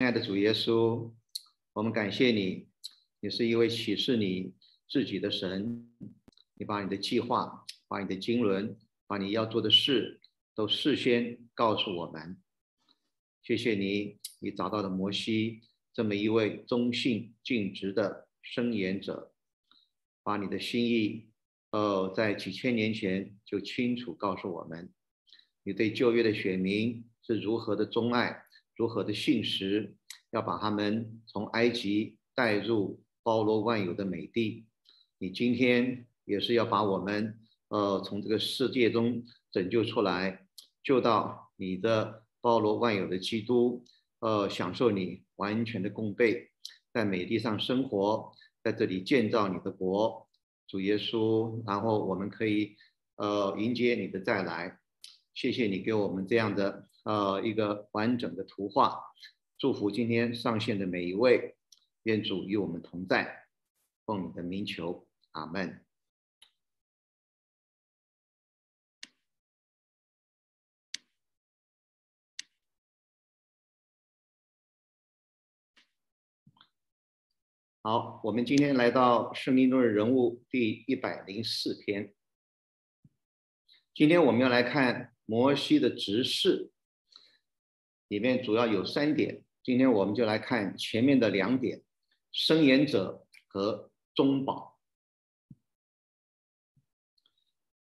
亲爱的主耶稣，我们感谢你，你是一位启示你自己的神，你把你的计划、把你的经纶、把你要做的事都事先告诉我们。谢谢你，你找到了摩西这么一位忠信尽职的申言者，把你的心意，呃，在几千年前就清楚告诉我们，你对旧约的选民是如何的钟爱。如何的信实，要把他们从埃及带入包罗万有的美地。你今天也是要把我们，呃，从这个世界中拯救出来，救到你的包罗万有的基督，呃，享受你完全的供备，在美地上生活，在这里建造你的国，主耶稣。然后我们可以，呃，迎接你的再来。谢谢你给我们这样的。呃，一个完整的图画，祝福今天上线的每一位，愿主与我们同在，奉你的名求，阿门。好，我们今天来到圣经中的人物第一百零四篇，今天我们要来看摩西的执事。里面主要有三点，今天我们就来看前面的两点：生言者和中保。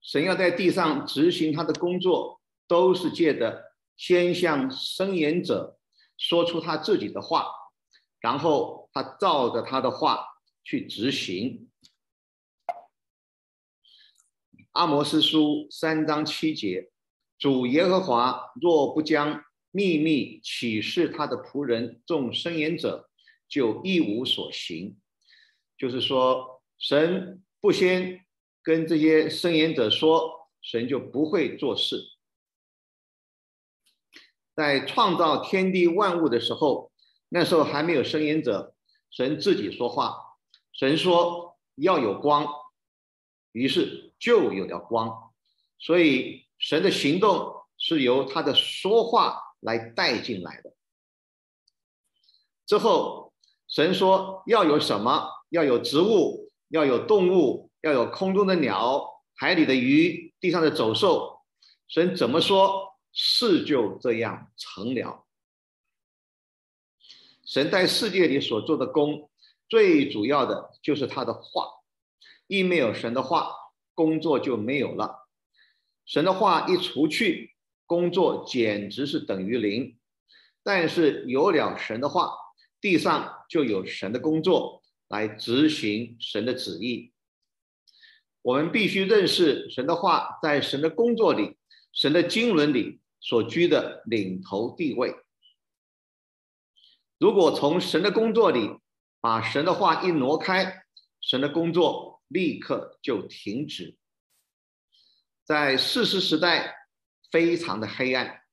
神要在地上执行他的工作，都是借的先向生言者说出他自己的话，然后他照着他的话去执行。阿摩斯书三章七节：主耶和华若不将秘密启示他的仆人众生言者，就一无所行。就是说，神不先跟这些生言者说，神就不会做事。在创造天地万物的时候，那时候还没有生言者，神自己说话。神说要有光，于是就有了光。所以神的行动是由他的说话。来带进来的。之后，神说要有什么？要有植物，要有动物，要有空中的鸟、海里的鱼、地上的走兽。神怎么说，事就这样成了。神在世界里所做的功，最主要的就是他的话。一没有神的话，工作就没有了。神的话一除去。工作简直是等于零，但是有了神的话，地上就有神的工作来执行神的旨意。我们必须认识神的话在神的工作里、神的经纶里所居的领头地位。如果从神的工作里把神的话一挪开，神的工作立刻就停止。在事实时代。非常的黑暗，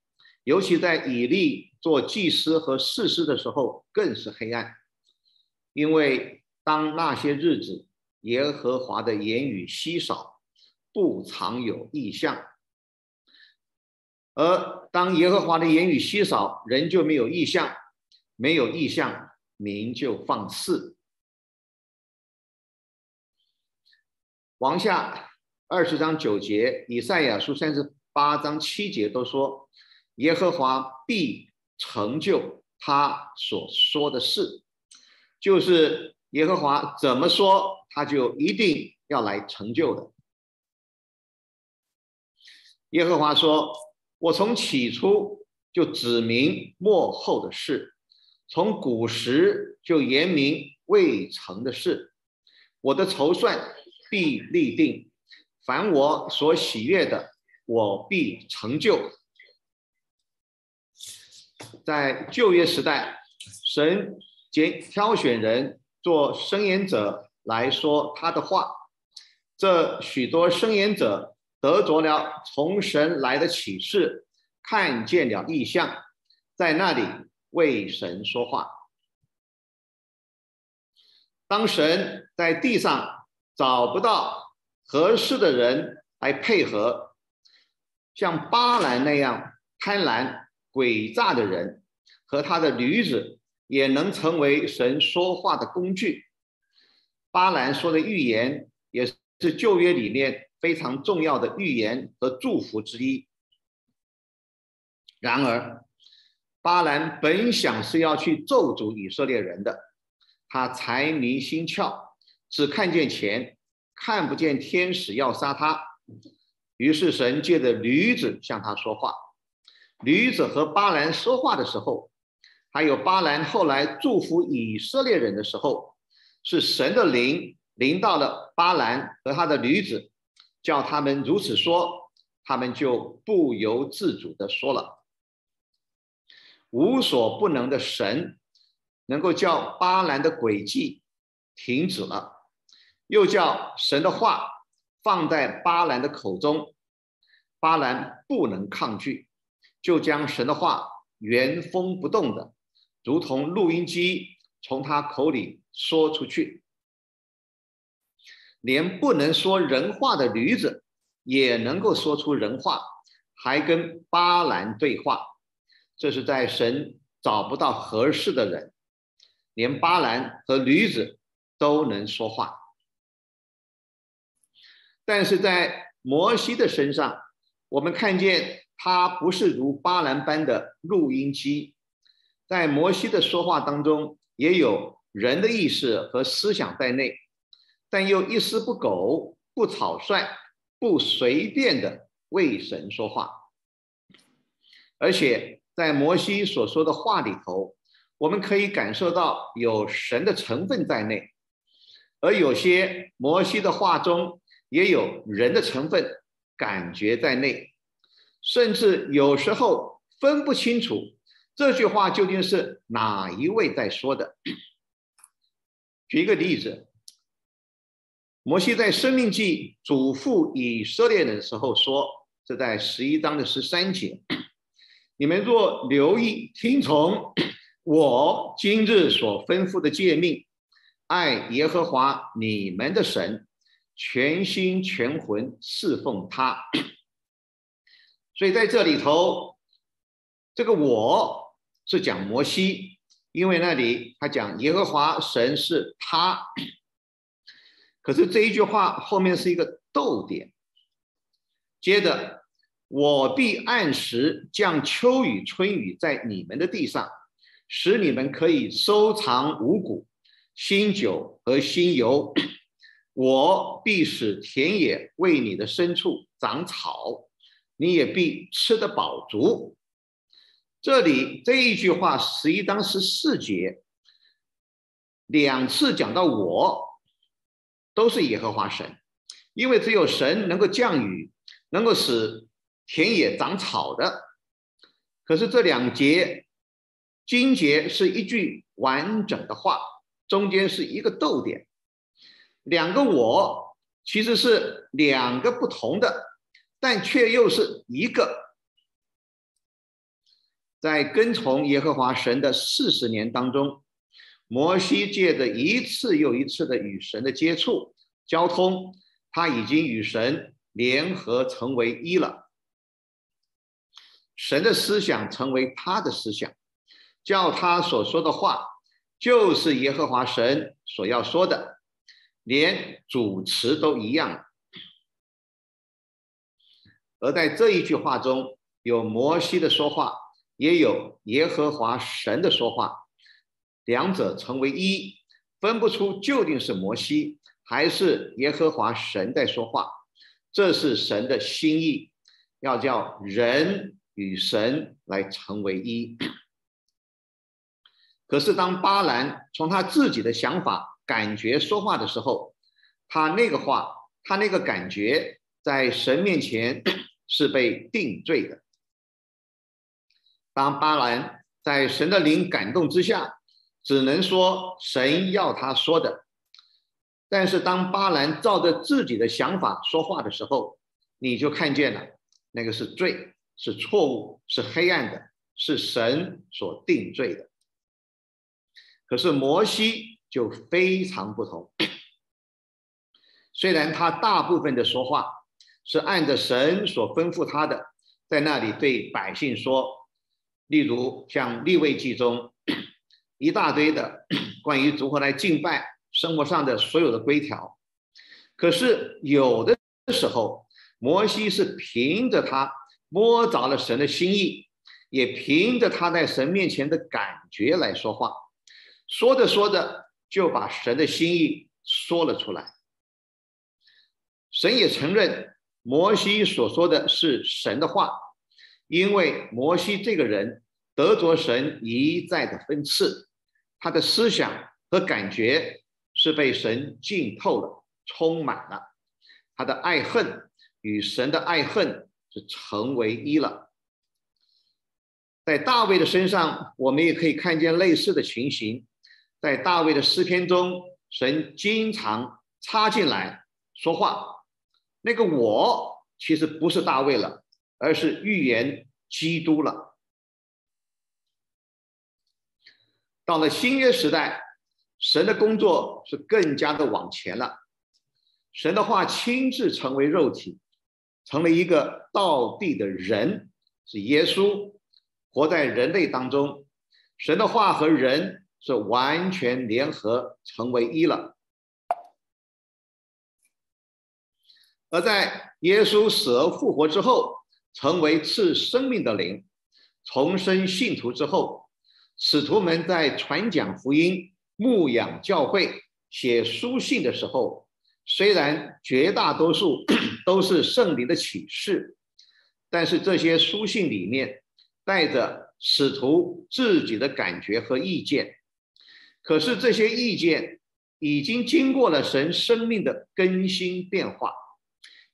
尤其在以利做祭司和士师的时候更是黑暗，因为当那些日子，耶和华的言语稀少，不常有异象，而当耶和华的言语稀少，人就没有异象，没有异象，民就放肆。往下二十章九节，以赛亚书三十。八章七节都说，耶和华必成就他所说的事，就是耶和华怎么说，他就一定要来成就的。耶和华说：“我从起初就指明末后的事，从古时就言明未成的事，我的筹算必立定，凡我所喜悦的。”我必成就。在旧约时代，神拣挑选人做声言者来说他的话，这许多声言者得着了从神来的启示，看见了异象，在那里为神说话。当神在地上找不到合适的人来配合。像巴兰那样贪婪诡诈的人和他的驴子也能成为神说话的工具。巴兰说的预言也是旧约里面非常重要的预言和祝福之一。然而，巴兰本想是要去咒诅以色列人的，他财迷心窍，只看见钱，看不见天使要杀他。于是神借着驴子向他说话。驴子和巴兰说话的时候，还有巴兰后来祝福以色列人的时候，是神的灵临到了巴兰和他的驴子，叫他们如此说，他们就不由自主的说了。无所不能的神，能够叫巴兰的诡计停止了，又叫神的话放在巴兰的口中，巴兰不能抗拒。就将神的话原封不动的，如同录音机从他口里说出去，连不能说人话的驴子也能够说出人话，还跟巴兰对话。这是在神找不到合适的人，连巴兰和驴子都能说话。但是在摩西的身上，我们看见。他不是如巴兰般的录音机，在摩西的说话当中也有人的意识和思想在内，但又一丝不苟、不草率、不随便的为神说话。而且在摩西所说的话里头，我们可以感受到有神的成分在内，而有些摩西的话中也有人的成分、感觉在内。甚至有时候分不清楚这句话究竟是哪一位在说的。举一个例子，摩西在《生命记》嘱咐以色列人的时候说：“这在十一章的十三节，你们若留意听从我今日所吩咐的诫命，爱耶和华你们的神，全心全魂侍奉他。”所以在这里头，这个我是讲摩西，因为那里他讲耶和华神是他。可是这一句话后面是一个逗点，接着我必按时降秋雨春雨在你们的地上，使你们可以收藏五谷、新酒和新油。我必使田野为你的牲畜长草。你也必吃得饱足。这里这一句话，十一章十四节两次讲到我，都是耶和华神，因为只有神能够降雨，能够使田野长草的。可是这两节经节是一句完整的话，中间是一个逗点，两个我其实是两个不同的。但却又是一个，在跟从耶和华神的四十年当中，摩西借着一次又一次的与神的接触、交通，他已经与神联合成为一了。神的思想成为他的思想，叫他所说的话就是耶和华神所要说的，连主词都一样。而在这一句话中有摩西的说话，也有耶和华神的说话，两者成为一，分不出究竟是摩西还是耶和华神在说话。这是神的心意，要叫人与神来成为一。可是当巴兰从他自己的想法、感觉说话的时候，他那个话，他那个感觉，在神面前。是被定罪的。当巴兰在神的灵感动之下，只能说神要他说的；但是当巴兰照着自己的想法说话的时候，你就看见了，那个是罪，是错误，是黑暗的，是神所定罪的。可是摩西就非常不同，虽然他大部分的说话。是按着神所吩咐他的，在那里对百姓说，例如像立位记中，一大堆的 关于如何来敬拜生活上的所有的规条。可是有的时候，摩西是凭着他摸着了神的心意，也凭着他在神面前的感觉来说话，说着说着就把神的心意说了出来。神也承认摩西所说的是神的话，因为摩西这个人得着神一再的分赐，他的思想和感觉是被神浸透了。充满了他的爱恨与神的爱恨是成为一了。在大卫的身上，我们也可以看见类似的情形。在大卫的诗篇中，神经常插进来说话。那个我其实不是大卫了，而是预言基督了。到了新约时代，神的工作是更加的往前了。神的话亲自成为肉体，成了一个道地的人，是耶稣活在人类当中。神的话和人是完全联合成为一了。而在耶稣死而复活之后，成为赐生命的灵，重生信徒之后，使徒们在传讲福音、牧养教会、写书信的时候。虽然绝大多数 都是圣灵的启示，但是这些书信里面带着使徒自己的感觉和意见。可是这些意见已经经过了神生命的更新变化，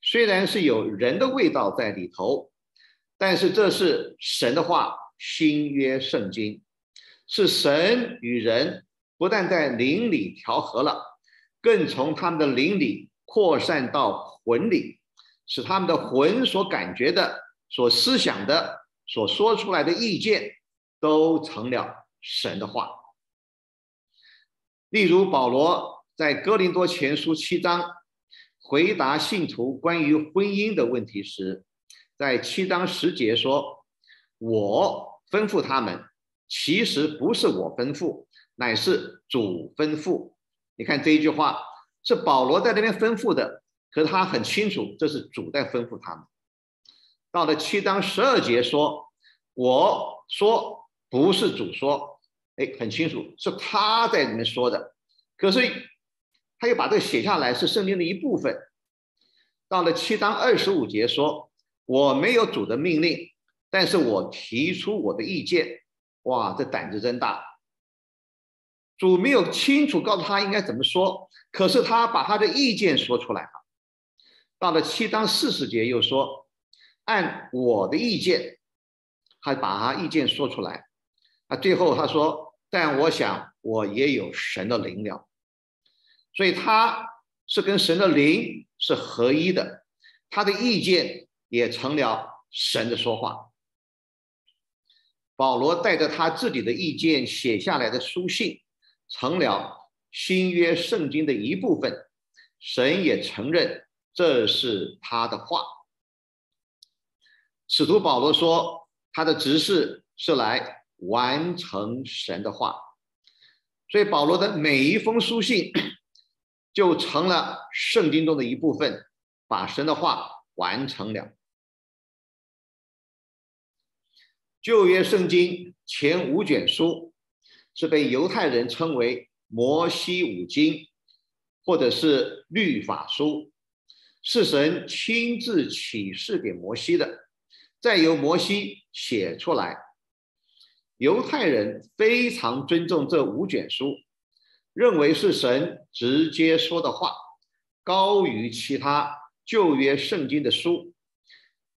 虽然是有人的味道在里头，但是这是神的话，新约圣经是神与人不但在灵里调和了。更从他们的灵里扩散到魂里，使他们的魂所感觉的、所思想的、所说出来的意见，都成了神的话。例如保罗在哥林多前书七章回答信徒关于婚姻的问题时，在七章十节说：“我吩咐他们，其实不是我吩咐，乃是主吩咐。”你看这一句话是保罗在那边吩咐的，可是他很清楚这是主在吩咐他们。到了七章十二节说：“我说不是主说，哎，很清楚是他在里面说的。可是他又把这个写下来，是圣经的一部分。”到了七章二十五节说：“我没有主的命令，但是我提出我的意见。”哇，这胆子真大。主没有清楚告诉他应该怎么说，可是他把他的意见说出来了。到了七章四十节又说，按我的意见，还把他意见说出来。啊，最后他说，但我想我也有神的灵了，所以他是跟神的灵是合一的，他的意见也成了神的说话。保罗带着他自己的意见写下来的书信。成了新约圣经的一部分，神也承认这是他的话。使徒保罗说，他的执事是来完成神的话，所以保罗的每一封书信就成了圣经中的一部分，把神的话完成了。旧约圣经前五卷书。是被犹太人称为摩西五经，或者是律法书，是神亲自启示给摩西的，再由摩西写出来。犹太人非常尊重这五卷书，认为是神直接说的话，高于其他旧约圣经的书。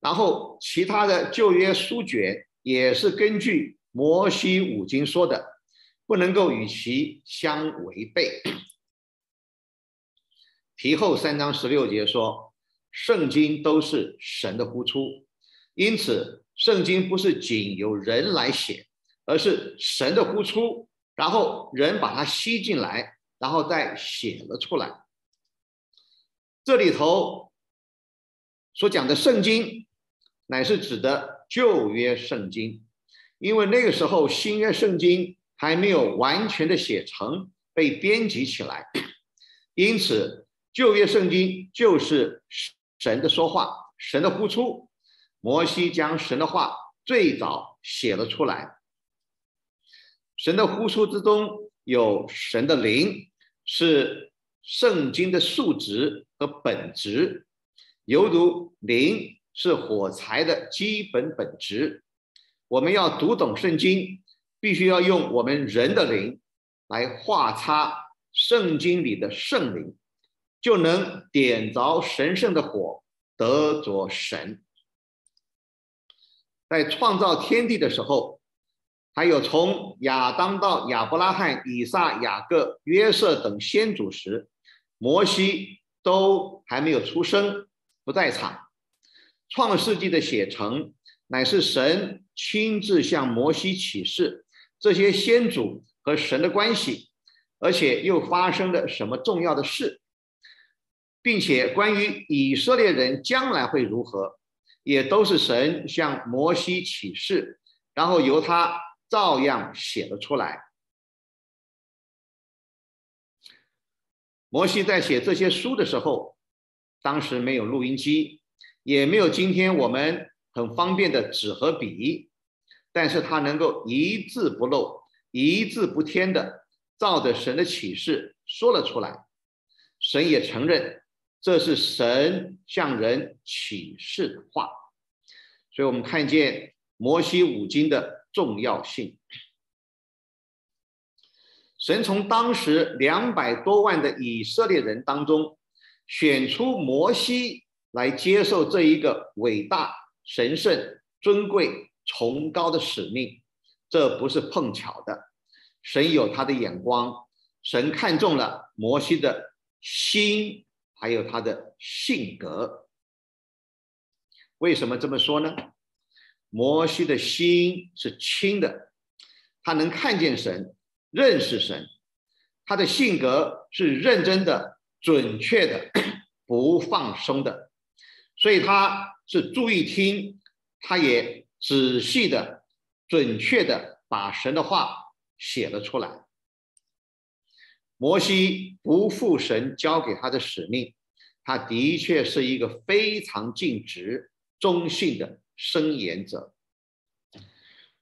然后其他的旧约书卷也是根据摩西五经说的。不能够与其相违背。提后三章十六节说，圣经都是神的呼出，因此圣经不是仅由人来写，而是神的呼出，然后人把它吸进来，然后再写了出来。这里头所讲的圣经，乃是指的旧约圣经，因为那个时候新约圣经。还没有完全的写成，被编辑起来。因此，旧约圣经就是神的说话，神的呼出。摩西将神的话最早写了出来。神的呼出之中有神的灵，是圣经的数值和本质，犹如灵是火柴的基本本质。我们要读懂圣经，必须要用我们人的灵来画擦圣经里的圣灵，就能点着神圣的火，得着神。在创造天地的时候，还有从亚当到亚伯拉罕、以撒、雅各、约瑟等先祖时，摩西都还没有出生，不在场。创世纪的写成，乃是神亲自向摩西启示这些先祖和神的关系，而且又发生了什么重要的事，并且关于以色列人将来会如何。也都是神向摩西启示，然后由他照样写了出来。摩西在写这些书的时候，当时没有录音机，也没有今天我们很方便的纸和笔，但是他能够一字不漏、一字不添的照着神的启示说了出来。神也承认这是神向人启示的话。所以我们看见摩西五经的重要性。神从当时两百多万的以色列人当中选出摩西来接受这一个伟大、神圣、尊贵、崇高的使命，这不是碰巧的。神有他的眼光，神看中了摩西的心，还有他的性格。为什么这么说呢？摩西的心是清的，他能看见神，认识神；他的性格是认真的、准确的、不放松的，所以他是注意听，他也仔细的、准确的把神的话写了出来。摩西不负神交给他的使命，他的确是一个非常尽职。忠信的声言者，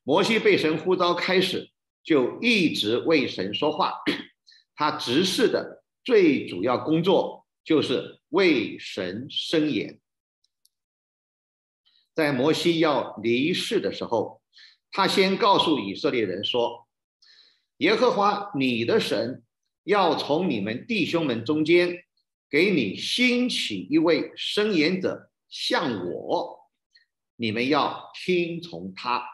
摩西被神呼召开始，就一直为神说话。他执事的最主要工作就是为神伸言。在摩西要离世的时候，他先告诉以色列人说：“耶和华你的神要从你们弟兄们中间给你兴起一位声言者。”像我，你们要听从他。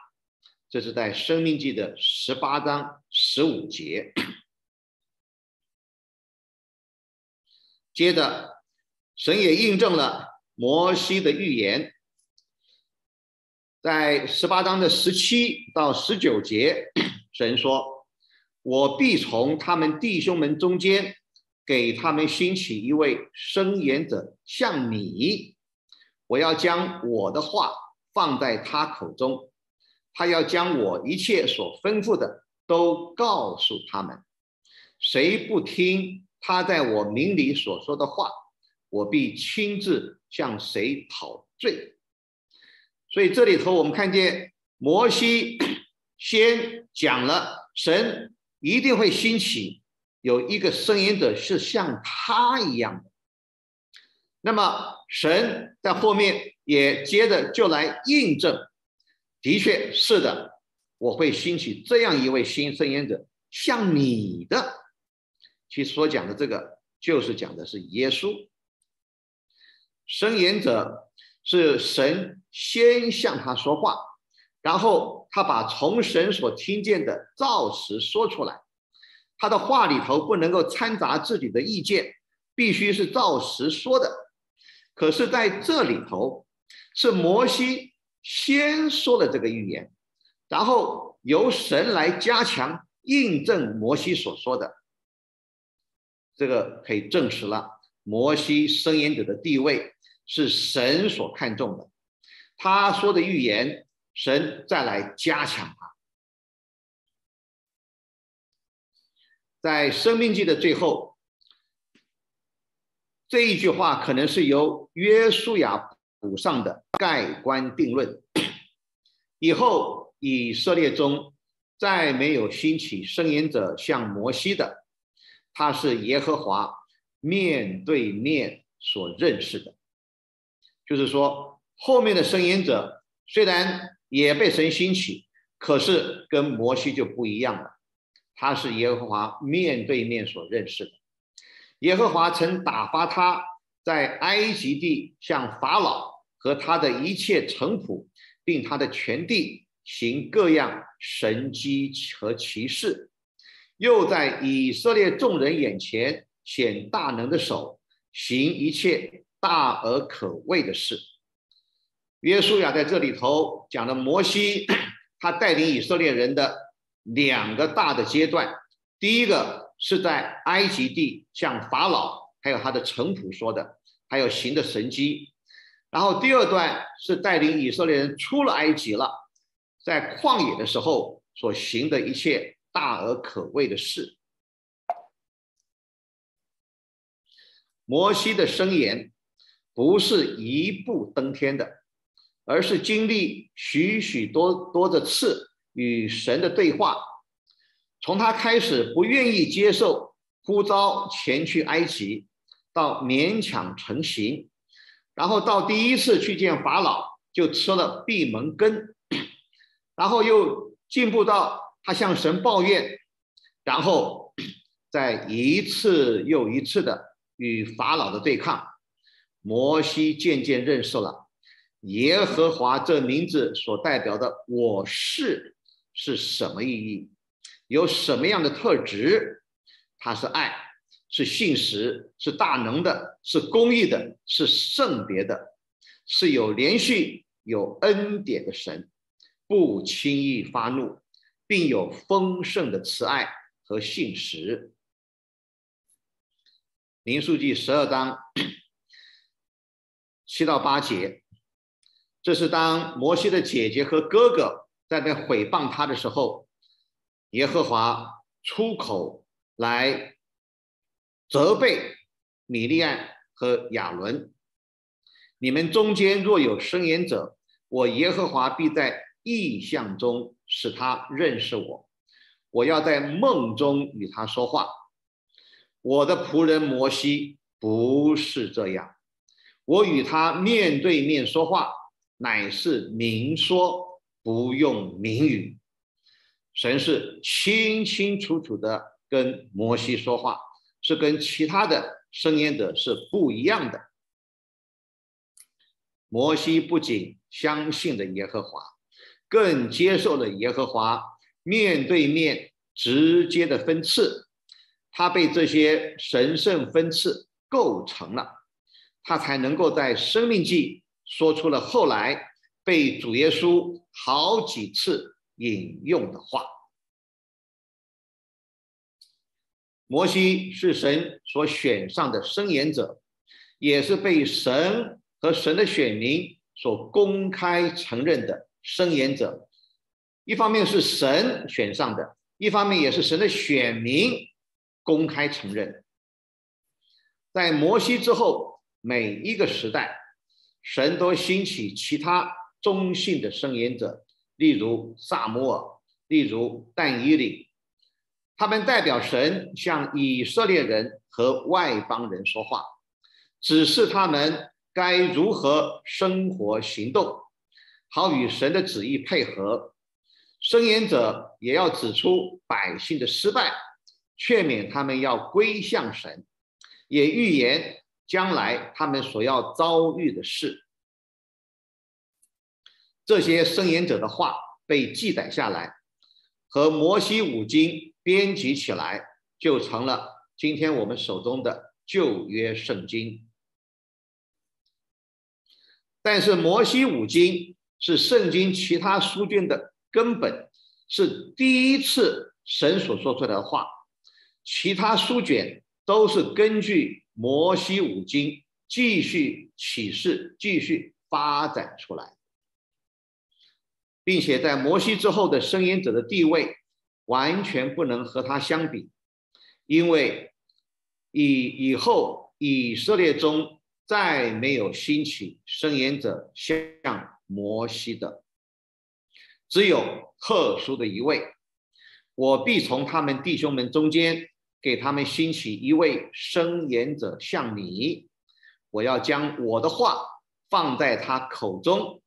这是在《生命记》的十八章十五节。接着，神也印证了摩西的预言，在十八章的十七到十九节，神说：“我必从他们弟兄们中间，给他们兴起一位声言者，像你。”我要将我的话放在他口中，他要将我一切所吩咐的都告诉他们。谁不听他在我名里所说的话，我必亲自向谁讨罪。所以这里头我们看见摩西 先讲了，神一定会兴起有一个声音者是像他一样的。那么神在后面也接着就来印证，的确是的，我会兴起这样一位新生言者，像你的。其实所讲的这个，就是讲的是耶稣。生言者是神先向他说话，然后他把从神所听见的造词说出来，他的话里头不能够掺杂自己的意见，必须是照实说的。可是，在这里头，是摩西先说了这个预言，然后由神来加强印证摩西所说的。这个可以证实了，摩西声言者的地位是神所看重的。他说的预言，神再来加强他。在《生命记》的最后，这一句话可能是由约书亚补上的盖棺定论。以后以色列中再没有兴起声言者像摩西的，他是耶和华面对面所认识的。就是说，后面的声言者虽然也被神兴起，可是跟摩西就不一样了。他是耶和华面对面所认识的。耶和华曾打发他在埃及地向法老和他的一切臣仆。并他的全地行各样神迹和奇事，又在以色列众人眼前显大能的手，行一切大而可畏的事。约书亚在这里头讲了摩西，他带领以色列人的两个大的阶段。第一个是在埃及地向法老还有他的臣仆说的，还有行的神迹。然后第二段是带领以色列人出了埃及了，在旷野的时候所行的一切大而可畏的事。摩西的申言不是一步登天的，而是经历许许多多的次与神的对话。从他开始不愿意接受呼召前去埃及，到勉强成行。然后到第一次去见法老，就吃了闭门羹，然后又进步到他向神抱怨，然后在一次又一次的与法老的对抗，摩西渐渐认识了耶和华这名字所代表的“我是”是什么意义，有什么样的特质，他是爱。是信实，是大能的，是公义的，是圣别的，是有连续、有恩典的神，不轻易发怒，并有丰盛的慈爱和信实。民数记十二章七到八节，这是当摩西的姐姐和哥哥在那毁谤他的时候，耶和华出口来。责备米利安和亚伦，你们中间若有生言者，我耶和华必在异象中使他认识我。我要在梦中与他说话。我的仆人摩西不是这样，我与他面对面说话，乃是明说，不用明语。神是清清楚楚的跟摩西说话。是跟其他的声音者是不一样的。摩西不仅相信了耶和华，更接受了耶和华面对面直接的分赐。他被这些神圣分赐构成了，他才能够在生命记说出了后来被主耶稣好几次引用的话。摩西是神所选上的申言者，也是被神和神的选民所公开承认的申言者。一方面是神选上的，一方面也是神的选民公开承认。在摩西之后，每一个时代，神都兴起其他中性的申言者，例如萨摩尔，例如但以理。他们代表神向以色列人和外邦人说话，指示他们该如何生活行动，好与神的旨意配合。申言者也要指出百姓的失败，劝勉他们要归向神，也预言将来他们所要遭遇的事。这些申言者的话被记载下来，和摩西五经。编辑起来就成了今天我们手中的旧约圣经。但是摩西五经是圣经其他书卷的根本，是第一次神所说出来的话，其他书卷都是根据摩西五经继续启示、继续发展出来，并且在摩西之后的声音者的地位。完全不能和他相比，因为以以后以色列中再没有兴起伸言者像摩西的，只有特殊的一位。我必从他们弟兄们中间给他们兴起一位伸言者像你，我要将我的话放在他口中，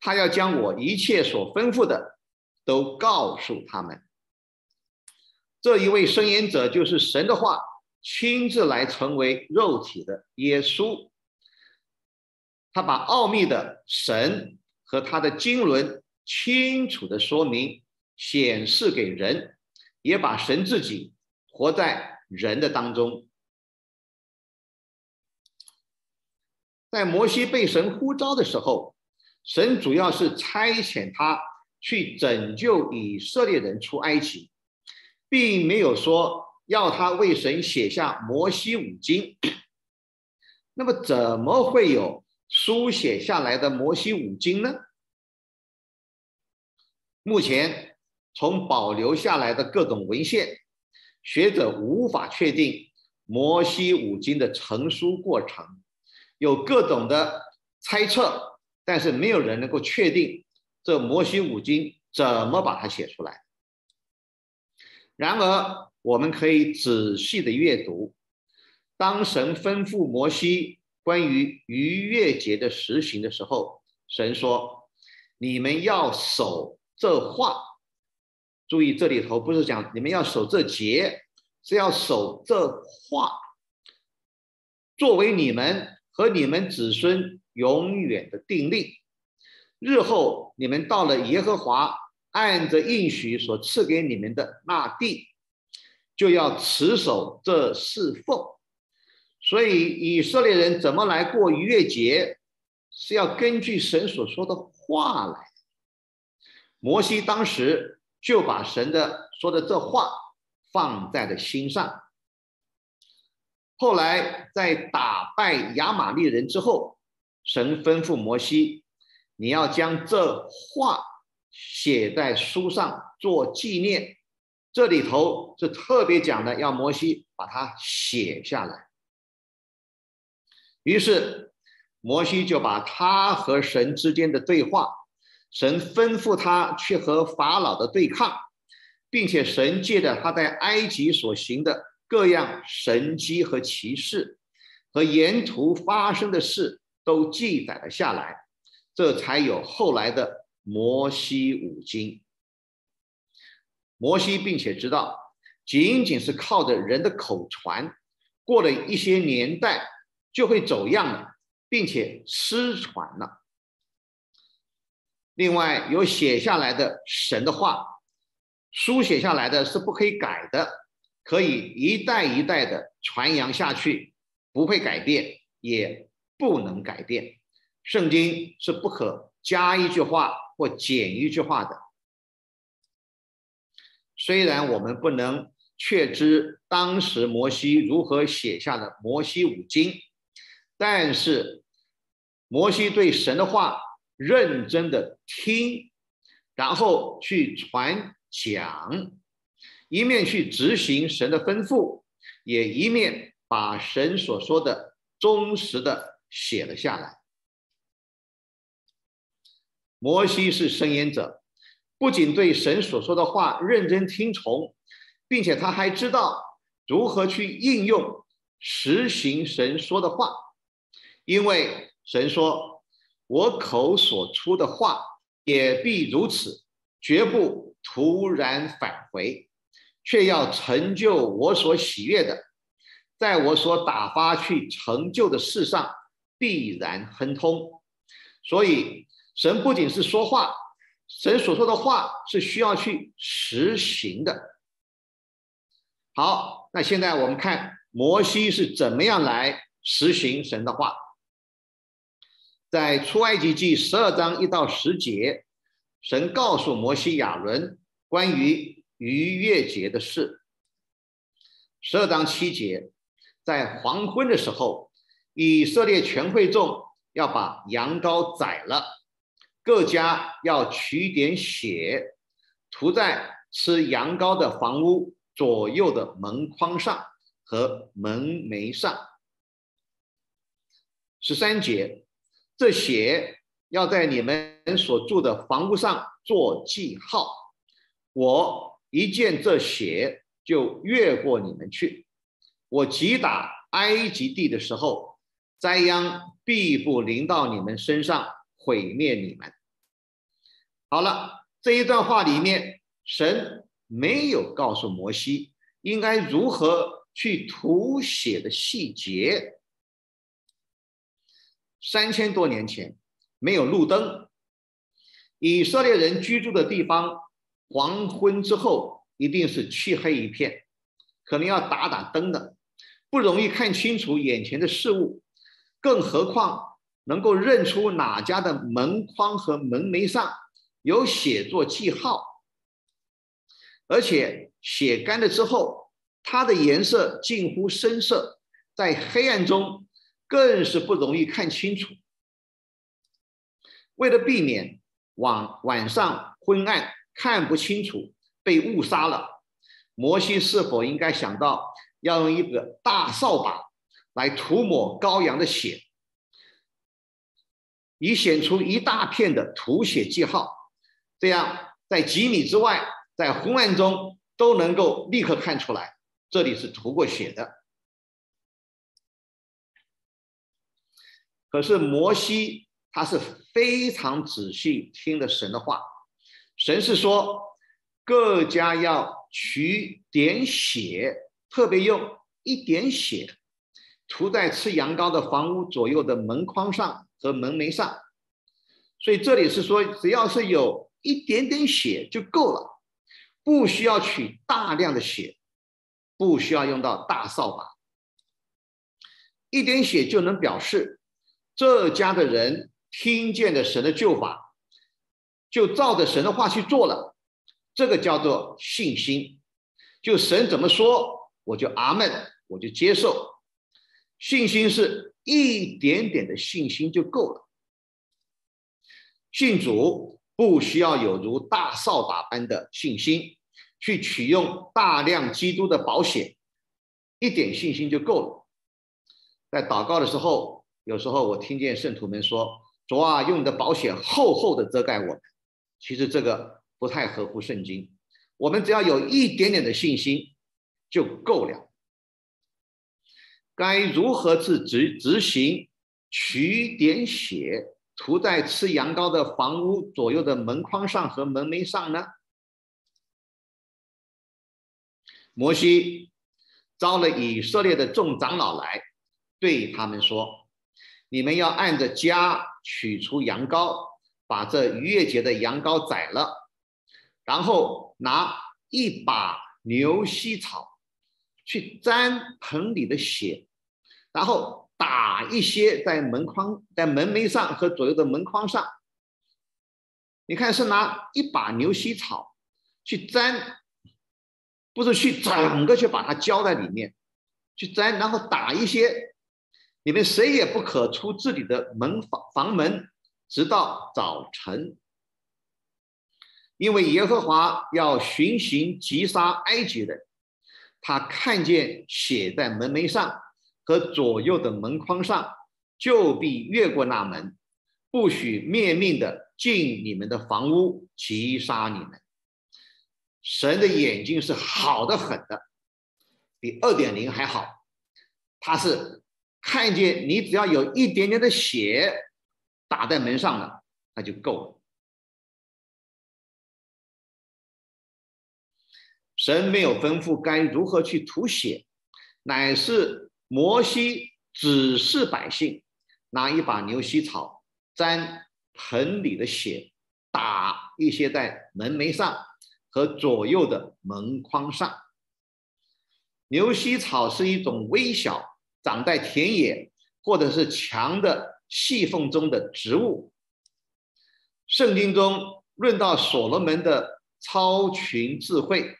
他要将我一切所吩咐的都告诉他们。这一位伸言者就是神的话亲自来成为肉体的耶稣，他把奥秘的神和他的经纶清楚的说明。显示给人，也把神自己活在人的当中。在摩西被神呼召的时候，神主要是差遣他去拯救以色列人出埃及，并没有说要他为神写下摩西五经。那么，怎么会有书写下来的摩西五经呢？目前。从保留下来的各种文献，学者无法确定摩西五经的成书过程，有各种的猜测，但是没有人能够确定这摩西五经怎么把它写出来。然而，我们可以仔细的阅读，当神吩咐摩西关于逾越节的实行的时候，神说：“你们要守这话。”注意，这里头不是讲你们要守这节，是要守这话，作为你们和你们子孙永远的定力。日后你们到了耶和华按着应许所赐给你们的那地，就要持守这四奉。所以以色列人怎么来过逾越节，是要根据神所说的话来。摩西当时。就把神的说的这话放在了心上。后来在打败亚玛力人之后，神吩咐摩西：“你要将这话写在书上做纪念。”这里头是特别讲的，要摩西把它写下来。于是摩西就把他和神之间的对话。神吩咐他去和法老的对抗，并且神借着他在埃及所行的各样神迹和奇事，和沿途发生的事都记载了下来，这才有后来的摩西五经。摩西并且知道，仅仅是靠着人的口传，过了一些年代就会走样了，并且失传了。另外有写下来的神的话，书写下来的是不可以改的，可以一代一代的传扬下去，不会改变，也不能改变。圣经是不可加一句话或简一句话的。虽然我们不能确知当时摩西如何写下的摩西五经，但是摩西对神的话。认真的听，然后去传讲，一面去执行神的吩咐，也一面把神所说的忠实的写了下来。摩西是声言者，不仅对神所说的话认真听从，并且他还知道如何去应用实行神说的话，因为神说。我口所出的话也必如此，绝不突然返回，却要成就我所喜悦的，在我所打发去成就的事上必然亨通。所以，神不仅是说话，神所说的话是需要去实行的。好，那现在我们看摩西是怎么样来实行神的话。在出埃及记十二章一到十节，神告诉摩西亚伦关于逾越节的事。十二章七节，在黄昏的时候，以色列全会众要把羊羔宰了，各家要取点血，涂在吃羊羔的房屋左右的门框上和门楣上。十三节，这血要在你们所住的房屋上做记号。我一见这血，就越过你们去。我击打埃及地的时候，灾殃必不临到你们身上，毁灭你们。好了，这一段话里面，神没有告诉摩西应该如何去涂写的细节。三千多年前没有路灯，以色列人居住的地方，黄昏之后一定是漆黑一片，可能要打打灯的，不容易看清楚眼前的事物，更何况能够认出哪家的门框和门楣上有写作记号，而且血干了之后，它的颜色近乎深色，在黑暗中。更是不容易看清楚。为了避免晚晚上昏暗看不清楚被误杀了，摩西是否应该想到要用一个大扫把来涂抹羔羊的血，以显出一大片的涂血记号？这样在几米之外，在昏暗中都能够立刻看出来这里是涂过血的。可是摩西他是非常仔细听了神的话，神是说各家要取点血，特别用一点血涂在吃羊羔的房屋左右的门框上和门楣上，所以这里是说只要是有一点点血就够了，不需要取大量的血，不需要用到大扫把，一点血就能表示。这家的人听见了神的救法，就照着神的话去做了，这个叫做信心。就神怎么说，我就阿门，我就接受。信心是一点点的信心就够了。信主不需要有如大扫把般的信心，去取用大量基督的保险，一点信心就够了。在祷告的时候。有时候我听见圣徒们说：“主啊，用你的保险厚厚的遮盖我们。”其实这个不太合乎圣经。我们只要有一点点的信心就够了。该如何去执执行取点血涂在吃羊羔的房屋左右的门框上和门楣上呢？摩西招了以色列的众长老来，对他们说。你们要按着家取出羊羔，把这逾越节的羊羔宰了，然后拿一把牛膝草去沾盆里的血，然后打一些在门框、在门楣上和左右的门框上。你看，是拿一把牛膝草去粘，不是去整个去把它浇在里面，去粘，然后打一些。你们谁也不可出自己的门房房门，直到早晨，因为耶和华要巡行击杀埃及人。他看见血在门楣上和左右的门框上，就必越过那门，不许灭命的进你们的房屋击杀你们。神的眼睛是好的很的，比二点零还好，他是。看见你只要有一点点的血打在门上了，那就够了。神没有吩咐该如何去涂血，乃是摩西指示百姓拿一把牛膝草沾盆里的血，打一些在门楣上和左右的门框上。牛膝草是一种微小。长在田野或者是墙的细缝中的植物。圣经中论到所罗门的超群智慧，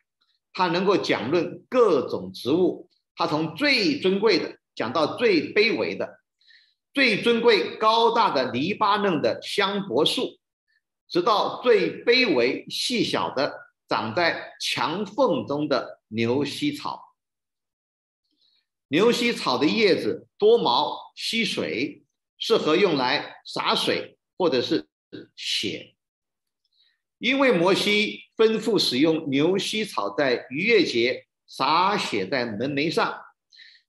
他能够讲论各种植物，他从最尊贵的讲到最卑微的，最尊贵高大的黎巴嫩的香柏树，直到最卑微细小的长在墙缝中的牛膝草。牛膝草的叶子多毛吸水，适合用来洒水或者是血。因为摩西吩咐使用牛膝草在逾越节洒血在门楣上，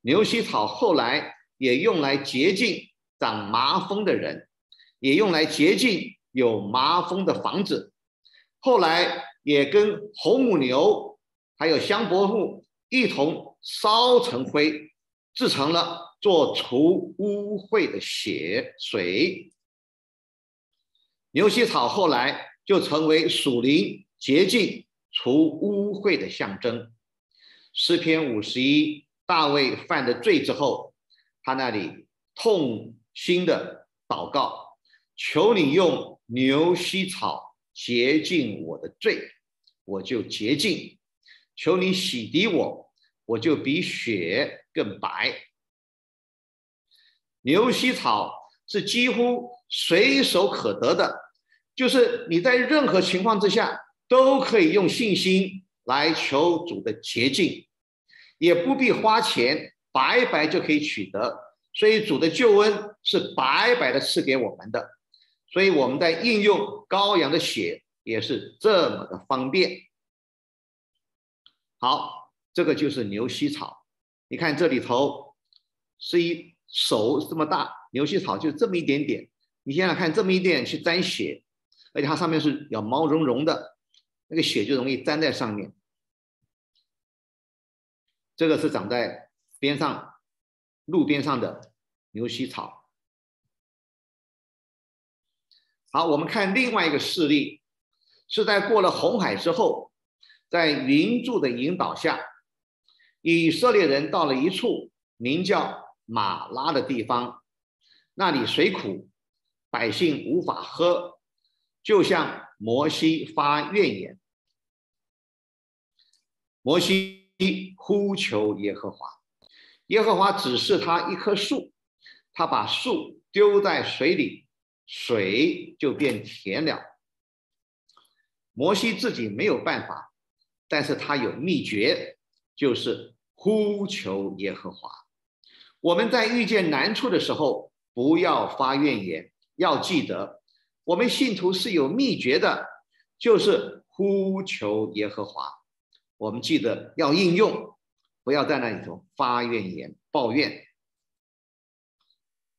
牛膝草后来也用来洁净长麻风的人，也用来洁净有麻风的房子。后来也跟红母牛还有香柏木一同烧成灰。制成了做除污秽的血水，牛膝草后来就成为属灵洁净除污秽的象征。诗篇五十一，大卫犯的罪之后，他那里痛心的祷告：求你用牛膝草洁净我的罪，我就洁净；求你洗涤我，我就比雪。更白，牛膝草是几乎随手可得的，就是你在任何情况之下都可以用信心来求主的捷径，也不必花钱，白白就可以取得。所以主的救恩是白白的赐给我们的，所以我们在应用羔羊的血也是这么的方便。好，这个就是牛膝草。你看这里头是一手这么大，牛膝草就这么一点点。你想想看，这么一点去沾血，而且它上面是有毛茸茸的，那个血就容易粘在上面。这个是长在边上路边上的牛膝草。好，我们看另外一个事例，是在过了红海之后，在云柱的引导下。以色列人到了一处名叫马拉的地方，那里水苦，百姓无法喝，就向摩西发怨言。摩西一呼求耶和华，耶和华指示他一棵树，他把树丢在水里，水就变甜了。摩西自己没有办法，但是他有秘诀。就是呼求耶和华。我们在遇见难处的时候，不要发怨言，要记得，我们信徒是有秘诀的，就是呼求耶和华。我们记得要应用，不要在那里头发怨言、抱怨。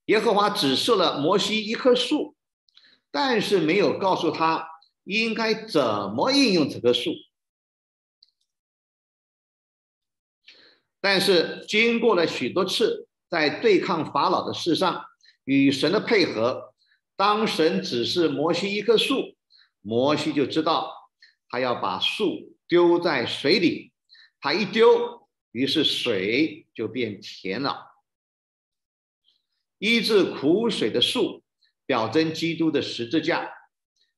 耶和华指示了摩西一棵树，但是没有告诉他应该怎么应用这棵树。但是经过了许多次在对抗法老的事上与神的配合，当神指示摩西一棵树，摩西就知道他要把树丢在水里，他一丢，于是水就变甜了。医治苦水的树，表征基督的十字架。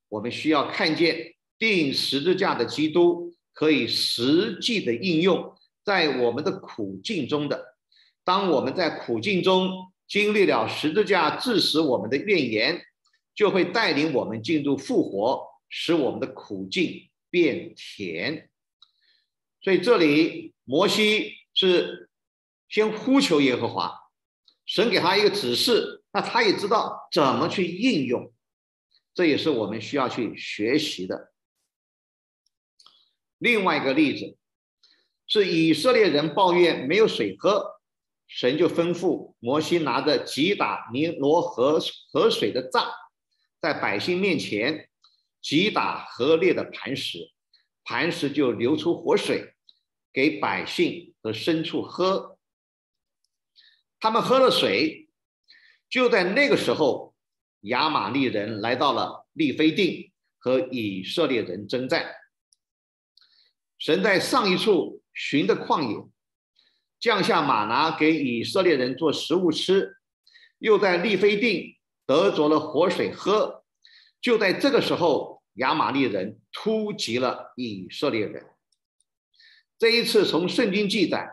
我们需要看见定十字架的基督可以实际的应用。在我们的苦境中的，当我们在苦境中经历了十字架致使我们的怨言，就会带领我们进入复活，使我们的苦境变甜。所以这里摩西是先呼求耶和华，神给他一个指示，那他也知道怎么去应用，这也是我们需要去学习的。另外一个例子。是以色列人抱怨没有水喝，神就吩咐摩西拿着击打尼罗河河水的杖，在百姓面前击打河裂的磐石，磐石就流出活水，给百姓和牲畜喝。他们喝了水，就在那个时候，亚玛利人来到了利非定，和以色列人征战。神在上一处。寻的旷野，降下马拿给以色列人做食物吃，又在利非定得着了活水喝。就在这个时候，亚玛利人突袭了以色列人。这一次从圣经记载，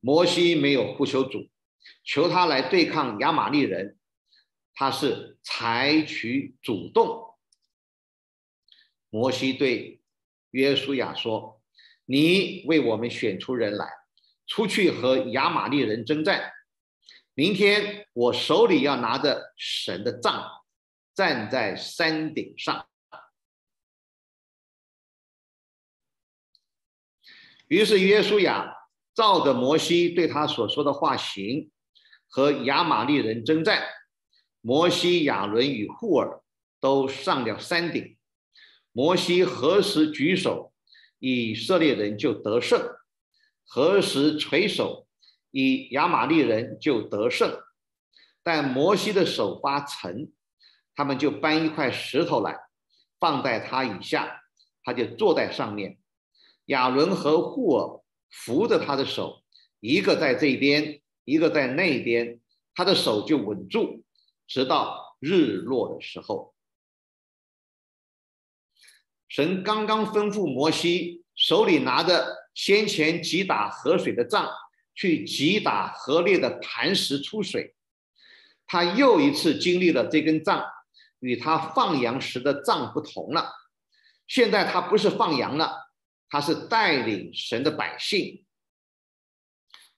摩西没有呼求主，求他来对抗亚玛利人，他是采取主动。摩西对约书亚说。你为我们选出人来，出去和亚玛利人征战。明天我手里要拿着神的杖，站在山顶上。”于是约书亚照着摩西对他所说的话行，和亚玛利人征战。摩西、亚伦与户尔都上了山顶。摩西何时举手，以色列人就得胜；何时垂手，以亚玛利人就得胜。但摩西的手发沉，他们就搬一块石头来，放在他以下，他就坐在上面。亚伦和户尔扶着他的手，一个在这边，一个在那边，他的手就稳住，直到日落的时候。神刚刚吩咐摩西，手里拿着先前击打河水的杖，去击打河裂的磐石出水。他又一次经历了这根杖，与他放羊时的杖不同了。现在他不是放羊了。他是带领神的百姓，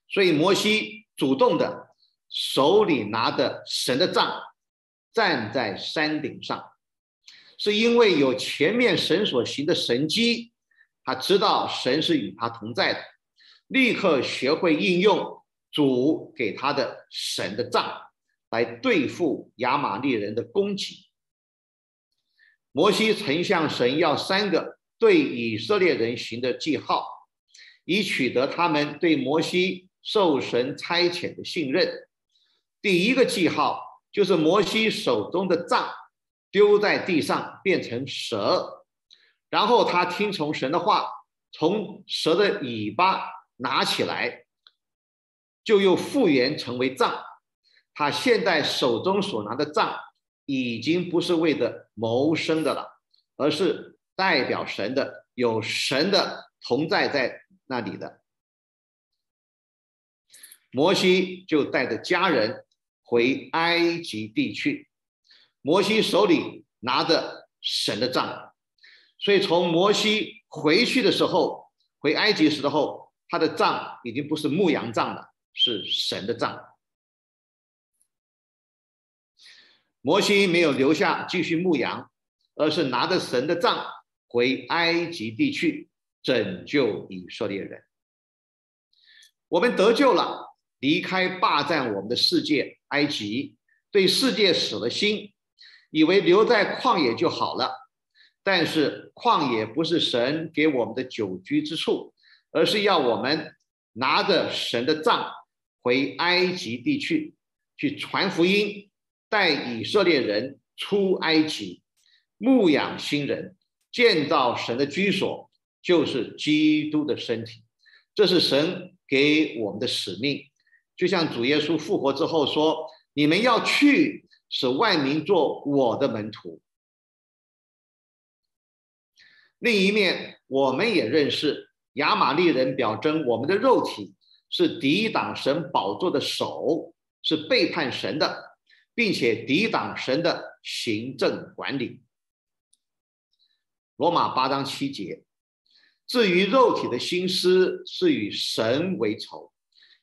所以摩西主动的手里拿着神的杖，站在山顶上，是因为有前面神所行的神迹，他知道神是与他同在的，立刻学会应用主给他的神的杖来对付亚玛利人的攻击。摩西曾向神要三个。对以色列人行的记号，以取得他们对摩西受神差遣的信任。第一个记号就是摩西手中的杖丢在地上变成蛇，然后他听从神的话，从蛇的尾巴拿起来，就又复原成为杖。他现在手中所拿的杖已经不是为的谋生的了，而是。代表神的有神的同在在那里的，摩西就带着家人回埃及地去。摩西手里拿着神的杖，所以从摩西回去的时候，回埃及时候，他的杖已经不是牧羊杖了，是神的杖。摩西没有留下继续牧羊，而是拿着神的杖。回埃及地去拯救以色列人，我们得救了，离开霸占我们的世界埃及，对世界死了心，以为留在旷野就好了。但是旷野不是神给我们的久居之处，而是要我们拿着神的杖回埃及地去，去传福音，带以色列人出埃及，牧养新人。建造神的居所，就是基督的身体，这是神给我们的使命。就像主耶稣复活之后说：“你们要去，使万民做我的门徒。”另一面，我们也认识亚玛利人，表征我们的肉体是抵挡神宝座的手，是背叛神的，并且抵挡神的行政管理。罗马八章七节，至于肉体的心思是与神为仇，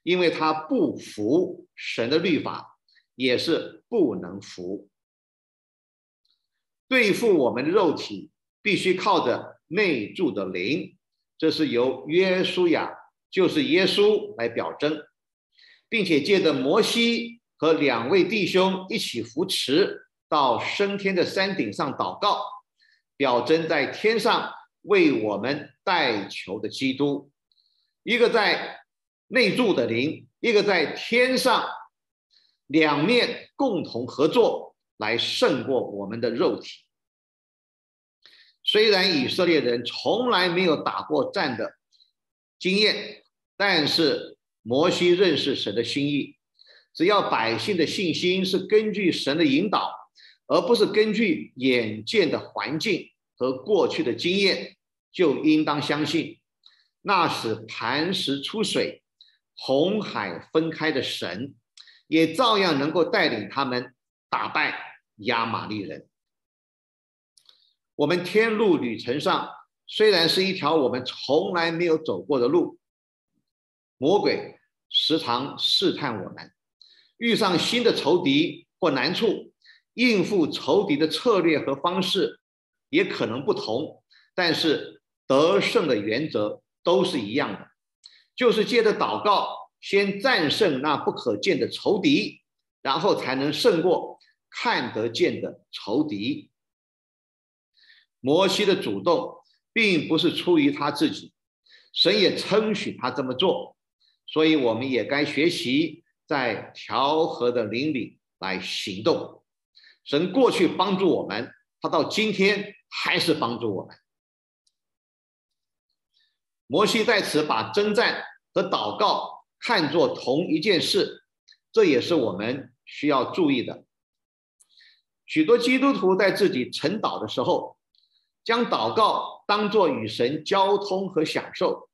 因为他不服神的律法，也是不能服。对付我们的肉体，必须靠着内住的灵，这是由约书亚，就是耶稣来表征，并且借着摩西和两位弟兄一起扶持到升天的山顶上祷告。表征在天上为我们代求的基督，一个在内住的灵，一个在天上，两面共同合作来胜过我们的肉体。虽然以色列人从来没有打过战的经验，但是摩西认识神的心意，只要百姓的信心是根据神的引导，而不是根据眼见的环境。和过去的经验，就应当相信，那使磐石出水、红海分开的神，也照样能够带领他们打败亚玛力人。我们天路旅程上虽然是一条我们从来没有走过的路，魔鬼时常试探我们，遇上新的仇敌或难处，应付仇敌的策略和方式也可能不同，但是得胜的原则都是一样的，就是借着祷告先战胜那不可见的仇敌，然后才能胜过看得见的仇敌。摩西的主动。并不是出于他自己，神也称许他这么做，所以我们也该学习在调和的灵里来行动。神过去帮助我们，他到今天还是帮助我们。摩西在此把征战和祷告看作同一件事，这也是我们需要注意的。许多基督徒在自己晨祷的时候。将祷告当作与神交通和享受，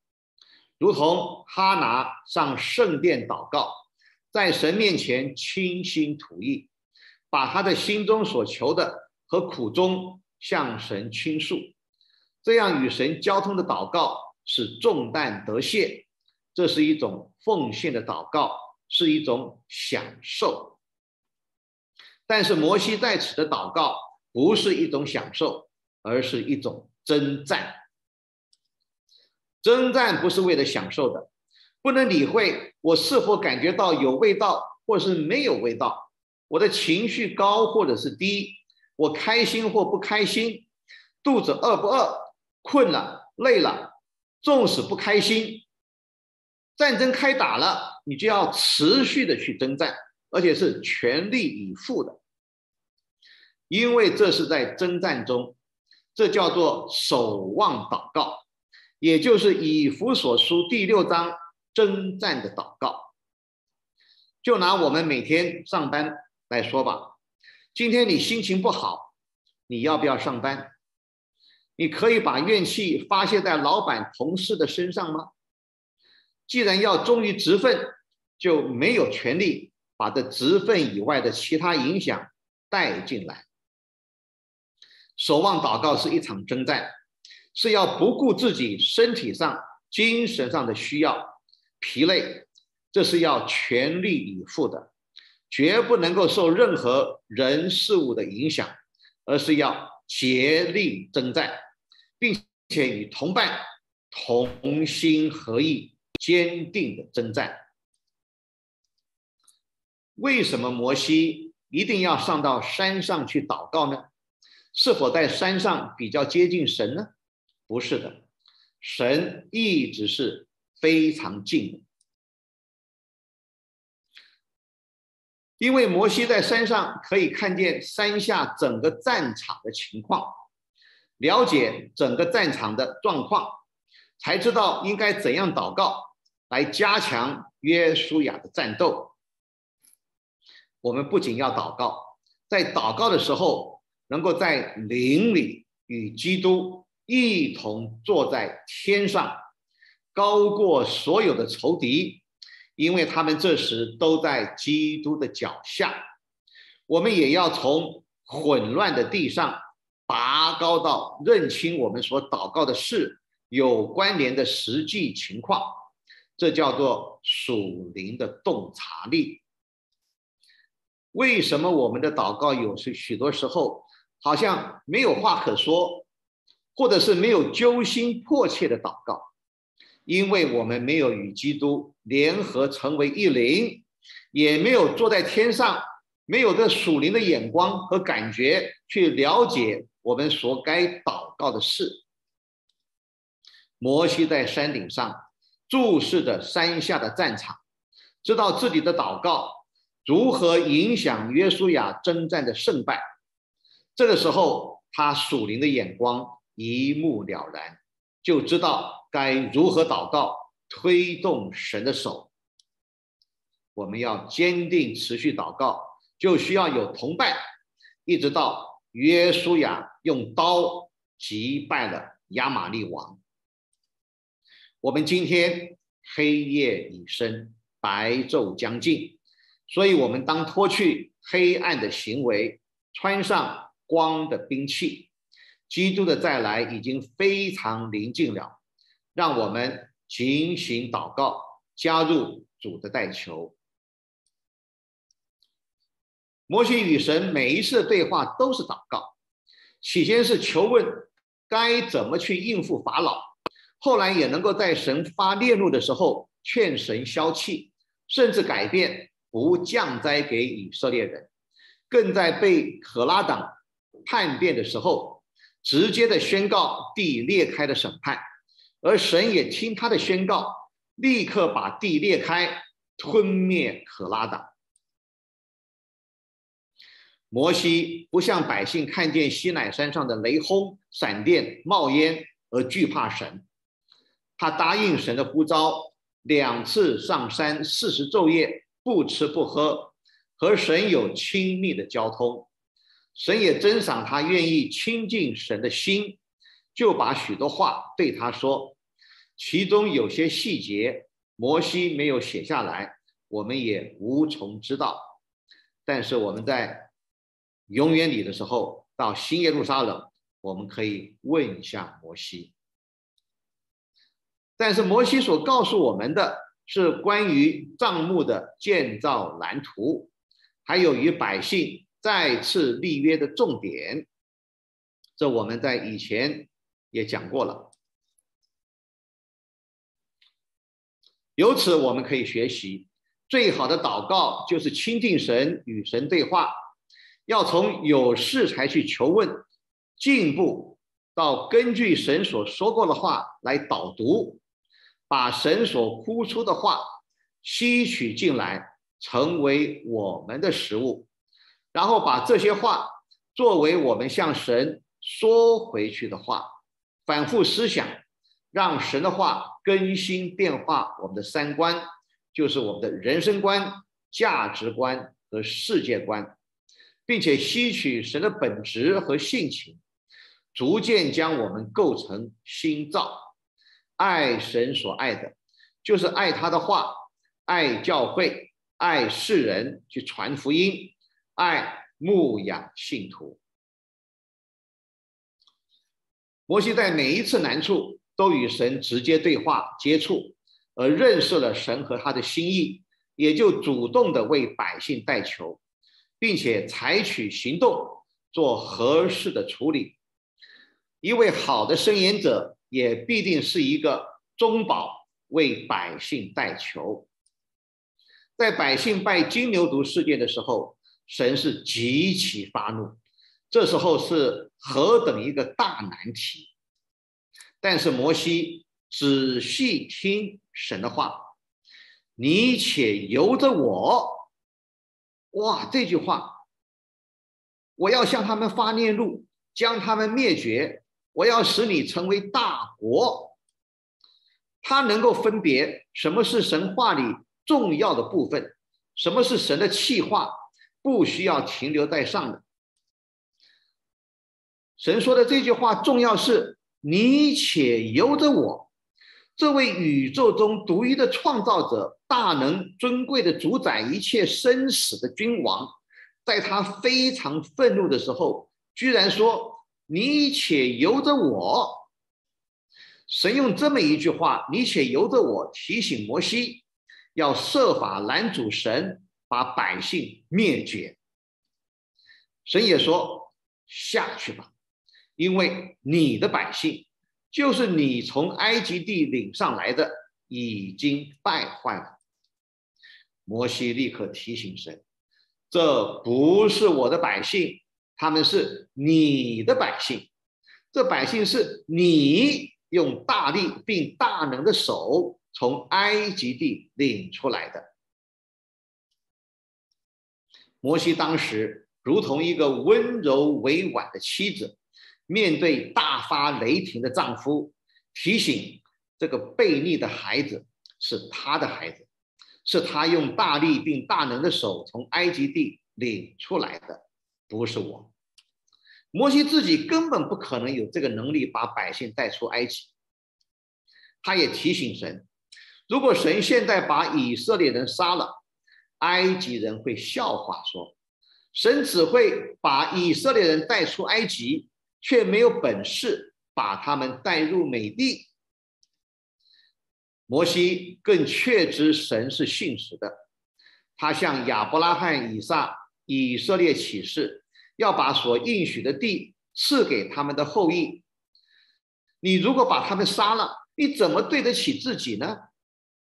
如同哈拿上圣殿祷告，在神面前倾心吐意，把他的心中所求的和苦衷向神倾诉。这样与神交通的祷告是重担得卸，这是一种奉献的祷告，是一种享受。但是摩西在此的祷告不是一种享受。而是一种征战，征战不是为了享受的，不能理会我是否感觉到有味道，或是没有味道，我的情绪高或者是低，我开心或不开心，肚子饿不饿，困了累了，纵使不开心，战争开打了，你就要持续的去征战，而且是全力以赴的，因为这是在征战中。这叫做守望祷告，也就是以弗所书第六章征战的祷告。就拿我们每天上班来说吧，今天你心情不好，你要不要上班？你可以把怨气发泄在老板、同事的身上吗？既然要忠于职分，就没有权利把这职分以外的其他影响带进来。守望祷告是一场征战，是要不顾自己身体上、精神上的需要、疲累，这是要全力以赴的，绝不能够受任何人事物的影响，而是要竭力征战，并且与同伴同心合意、坚定的征战。为什么摩西一定要上到山上去祷告呢？是否在山上比较接近神呢？不是的，神一直是非常近。因为摩西在山上可以看见山下整个战场的情况，了解整个战场的状况，才知道应该怎样祷告来加强约书亚的战斗。我们不仅要祷告，在祷告的时候。能够在灵里与基督一同坐在天上，高过所有的仇敌，因为他们这时都在基督的脚下。我们也要从混乱的地上拔高到认清我们所祷告的事有关联的实际情况，这叫做属灵的洞察力。为什么我们的祷告有时许多时候？好像没有话可说，或者是没有揪心迫切的祷告，因为我们没有与基督联合成为一灵，也没有坐在天上，没有这属灵的眼光和感觉去了解我们所该祷告的事。摩西在山顶上注视着山下的战场，知道自己的祷告如何影响约书亚征战的胜败。这个时候，他属灵的眼光一目了然，就知道该如何祷告，推动神的手。我们要坚定持续祷告，就需要有同伴，一直到约书亚用刀击败了亚玛利王。我们今天黑夜已深，白昼将近，所以我们当脱去黑暗的行为，穿上。光的兵器，基督的再来已经非常临近了，让我们警醒祷告，加入主的代求。摩西与神每一次对话都是祷告，起先是求问该怎么去应付法老，后来也能够在神发烈怒的时候劝神消气，甚至改变不降灾给以色列人，更在被可拉党叛变的时候，直接的宣告地裂开的审判，而神也听他的宣告，立刻把地裂开，吞灭可拉达。摩西不像百姓看见西乃山上的雷轰、闪电、冒烟而惧怕神，他答应神的呼召，两次上山四十昼夜不吃不喝，和神有亲密的交通。神也珍赏他愿意亲近神的心，就把许多话对他说，其中有些细节摩西没有写下来，我们也无从知道。但是我们在。永远里的时候，到新耶路撒冷，我们可以问一下摩西。但是摩西所告诉我们的是关于帐幕的建造蓝图，还有与百姓再次立约的重点。这我们在以前也讲过了。由此我们可以学习，最好的祷告就是亲近神，与神对话。要从有事才去求问，进步到根据神所说过的话来导读，把神所呼出的话吸取进来，成为我们的食物，然后把这些话作为我们向神说回去的话，反复思想，让神的话更新变化我们的三观，就是我们的人生观、价值观和世界观。并且吸取神的本质和性情，逐渐将我们构成新造。爱神所爱的，就是爱他的话，爱教会，爱世人，去传福音，爱牧养信徒。摩西在每一次难处都与神直接对话接触，而认识了神和他的心意，也就主动的为百姓代求。并且采取行动，做合适的处理。一位好的申言者，也必定是一个中保，为百姓代求。在百姓拜金牛犊事件的时候，神是极其发怒，这时候是何等一个大难题！但是摩西仔细听神的话，你且由着我。哇，这句话，我要向他们发烈怒，将他们灭绝。我要使你成为大国。他能够分别什么是神话里重要的部分，什么是神的气话，不需要停留在上的。神说的这句话重要是：你且由着我，这位宇宙中独一的创造者。大能尊贵的主宰一切生死的君王，在他非常愤怒的时候，居然说：“你且由着我。”神用这么一句话：“你且由着我。”提醒摩西要设法拦阻神把百姓灭绝。神也说：“下去吧，因为你的百姓就是你从埃及地领上来的，已经败坏了。”摩西立刻提醒神：“这不是我的百姓，他们是你的百姓。这百姓是你用大力并大能的手从埃及地领出来的。”摩西当时如同一个温柔委婉的妻子，面对大发雷霆的丈夫，提醒这个悖逆的孩子是他的孩子。是他用大力并大能的手从埃及地领出来的，不是我。摩西自己根本不可能有这个能力把百姓带出埃及。他也提醒神，如果神现在把以色列人杀了，埃及人会笑话说，神只会把以色列人带出埃及，却没有本事把他们带入美地。摩西更确知神是信实的，他向亚伯拉罕、以撒、以色列起誓，要把所应许的地赐给他们的后裔。你如果把他们杀了，你怎么对得起自己呢？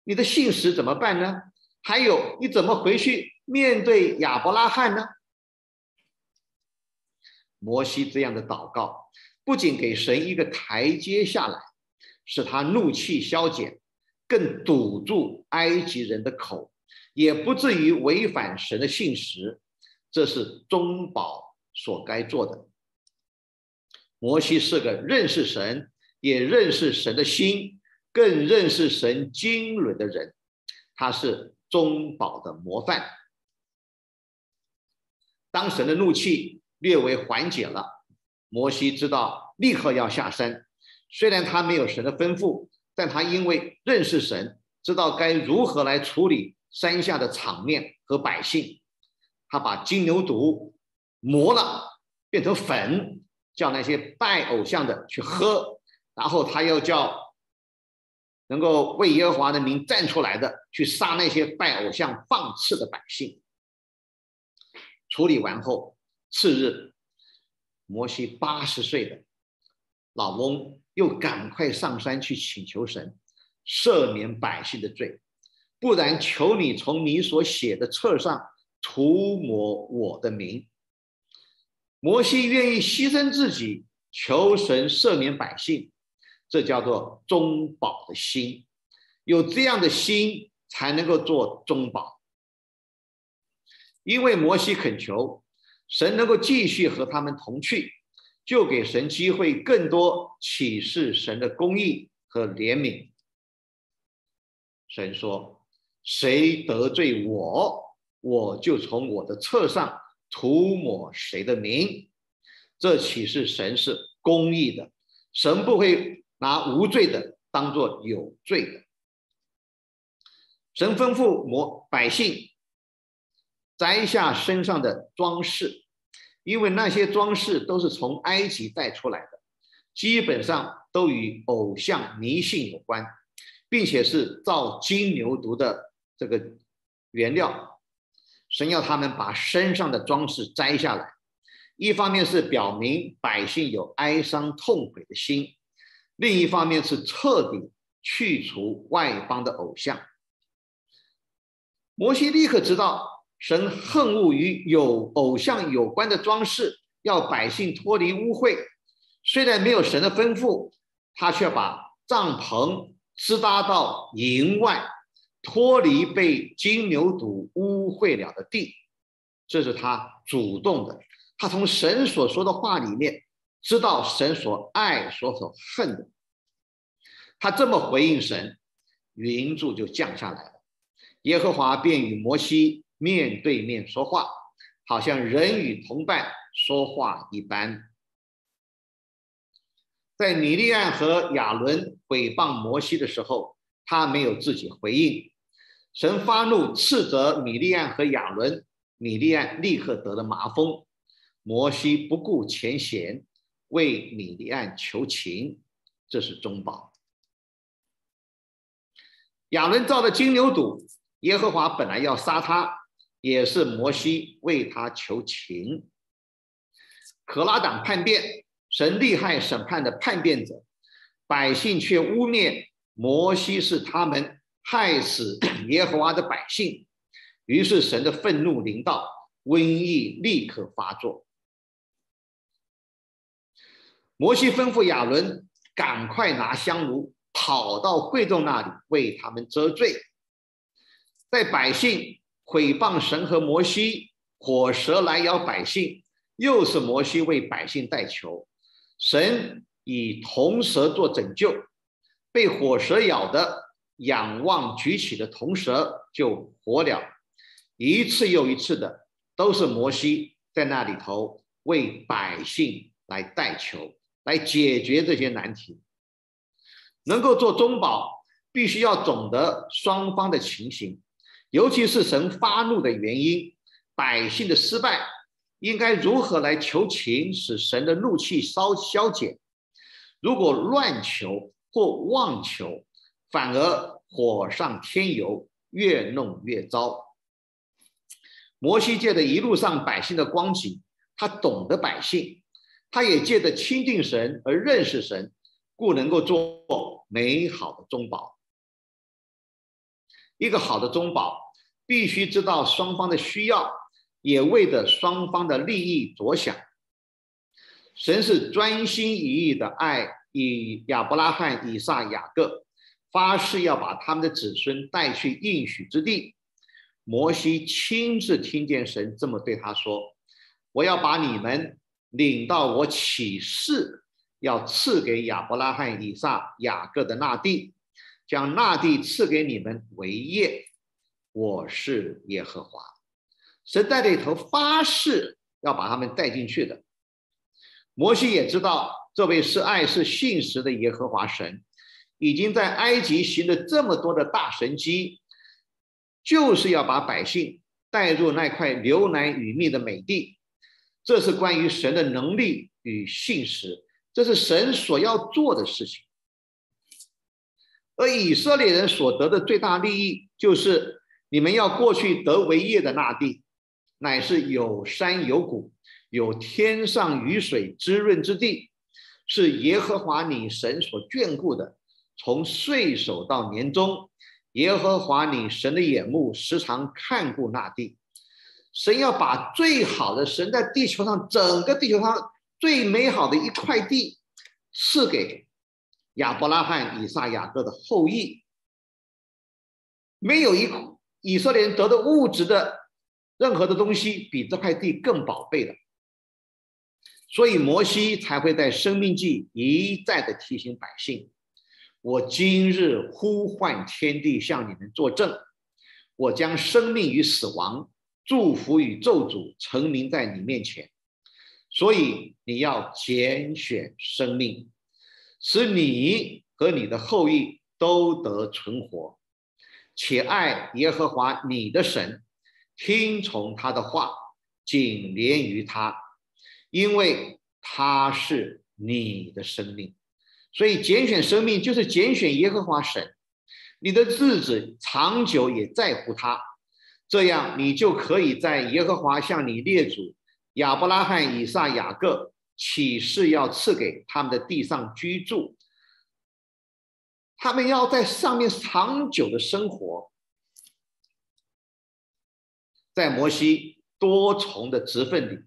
你的信实怎么办呢？还有，你怎么回去面对亚伯拉罕呢？摩西这样的祷告，不仅给神一个台阶下来，使他怒气消减，更堵住埃及人的口，也不至于违反神的信实。这是中保所该做的。摩西是个认识神，也认识神的心，更认识神经纶的人，他是中保的模范。当神的怒气。略微缓解了，摩西知道立刻要下山。虽然他没有神的吩咐，但他因为认识神，知道该如何来处理山下的场面和百姓。他把金牛犊磨了，变成粉，叫那些拜偶像的去喝。然后他又叫能够为耶和华的名站出来的去杀那些拜偶像放肆的百姓。处理完后。次日，摩西八十岁的老翁又赶快上山去请求神赦免百姓的罪，不然求你从你所写的册上涂抹我的名。摩西愿意牺牲自己，求神赦免百姓，这叫做中保的心。有这样的心，才能够做中保。因为摩西恳求。神能够继续和他们同去，就给神机会，更多启示神的公义和怜悯。神说：“谁得罪我，我就从我的册上涂抹谁的名。”这启示神是公义的，神不会拿无罪的当做有罪的。神吩咐摩百姓。摘下身上的装饰，因为那些装饰都是从埃及带出来的，基本上都与偶像迷信有关，并且是造金牛犊的这个原料。神要他们把身上的装饰摘下来，一方面是表明百姓有哀伤痛悔的心，另一方面是彻底去除外邦的偶像。摩西立刻知道。神恨恶与有偶像有关的装饰，要百姓脱离污秽。虽然没有神的吩咐，他却把帐篷支搭到营外，脱离被金牛犊污秽了的地。这是他主动的。他从神所说的话里面知道神所爱、所所恨的。他这么回应神，云柱就降下来了。耶和华便与摩西。面对面说话，好像人与同伴说话一般。在米利安和亚伦诽谤摩西的时候，他没有自己回应。神发怒斥责米利安和亚伦，米利安立刻得了麻风。摩西不顾前嫌，为米利安求情，这是中保。亚伦造的金牛犊，耶和华本来要杀他。也是摩西为他求情，可拉党叛变，神厉害审判的叛变者，百姓却污蔑摩西是他们害死耶和华的百姓，于是神的愤怒临到，瘟疫立刻发作。摩西吩咐亚伦赶快拿香炉跑到贵重那里为他们遮罪，在百姓。毁谤神和摩西，火蛇来咬百姓，又是摩西为百姓代求，神以铜蛇做拯救，被火蛇咬的仰望举起的铜蛇就活了，一次又一次的都是摩西在那里头为百姓来代求，来解决这些难题，能够做中保，必须要懂得双方的情形。尤其是神发怒的原因，百姓的失败，应该如何来求情，使神的怒气稍消减？如果乱求或妄求，反而火上添油，越弄越糟。摩西借的一路上百姓的光景，他懂得百姓，他也借着亲近神而认识神，故能够做美好的中保。一个好的中保，必须知道双方的需要，也为着双方的利益着想。神是专心一意的爱以亚伯拉罕、以撒、雅各，发誓要把他们的子孙带去应许之地。摩西亲自听见神这么对他说：“我要把你们领到我起誓要赐给亚伯拉罕、以撒、雅各的那地，将那地赐给你们为业。我是耶和华。”神在里头发誓要把他们带进去的。摩西也知道这位是爱是信实的耶和华神，已经在埃及行了这么多的大神迹。就是要把百姓带入那块流奶与蜜的美地，这是关于神的能力与信实，这是神所要做的事情。而以色列人所得的最大利益，就是你们要过去得为业的那地，乃是有山有谷，有天上雨水滋润之地，是耶和华你神所眷顾的，从岁首到年终。耶和华你神的眼目时常看顾那地，神要把最好的神在地球上整个地球上最美好的一块地赐给亚伯拉罕、以撒、雅各的后裔。没有一以色列人得的物质的任何的东西比这块地更宝贝的，所以摩西才会在生命记一再的提醒百姓。我今日呼唤天地向你们作证，我将生命与死亡、祝福与咒诅成名在你面前，所以你要拣选生命，使你和你的后裔都得存活，且爱耶和华你的神，听从他的话，紧连于他，因为他是你的生命。所以拣选生命就是拣选耶和华神，你的日子长久也在乎他，这样你就可以在耶和华向你列祖亚伯拉罕、以撒、雅各起誓要赐给他们的地上居住，他们要在上面长久的生活。在摩西多重的职分里，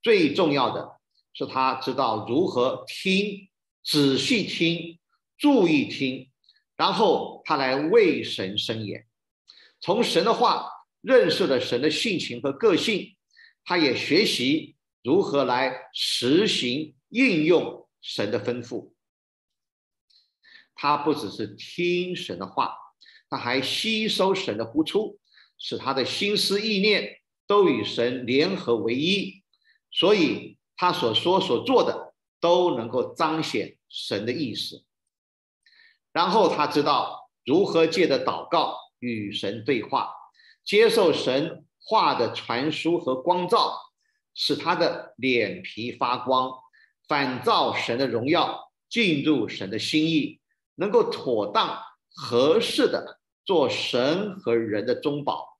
最重要的是他知道如何听。仔细听，注意听，然后他来为神伸言，从神的话认识了神的性情和个性，他也学习如何来实行应用神的吩咐。他不只是听神的话，他还吸收神的呼出，使他的心思意念都与神联合为一，所以他所说所做的都能够彰显。神的意思，然后他知道如何借着祷告与神对话，接受神话的传输和光照，使他的脸皮发光，反照神的荣耀，进入神的心意，能够妥当合适的做神和人的中保。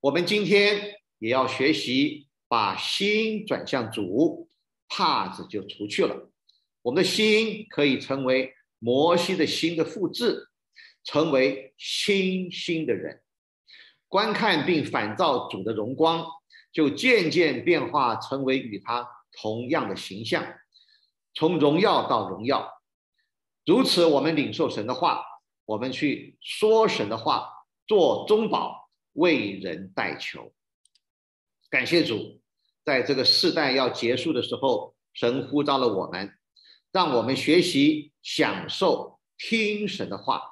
我们今天也要学习把心转向主，帕子就除去了。我们的心可以成为摩西的心的复制，成为新心的人，观看并反照主的荣光，就渐渐变化成为与他同样的形象，从荣耀到荣耀。如此，我们领受神的话，我们去说神的话，做中保，为人代求。感谢主，在这个世代要结束的时候，神呼召了我们。让我们学习享受听神的话，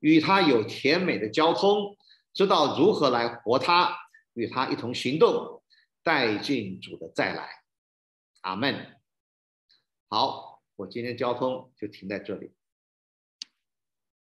与他有甜美的交通，知道如何来活他，与他一同行动，带进主的再来。阿门。好，我今天交通就停在这里。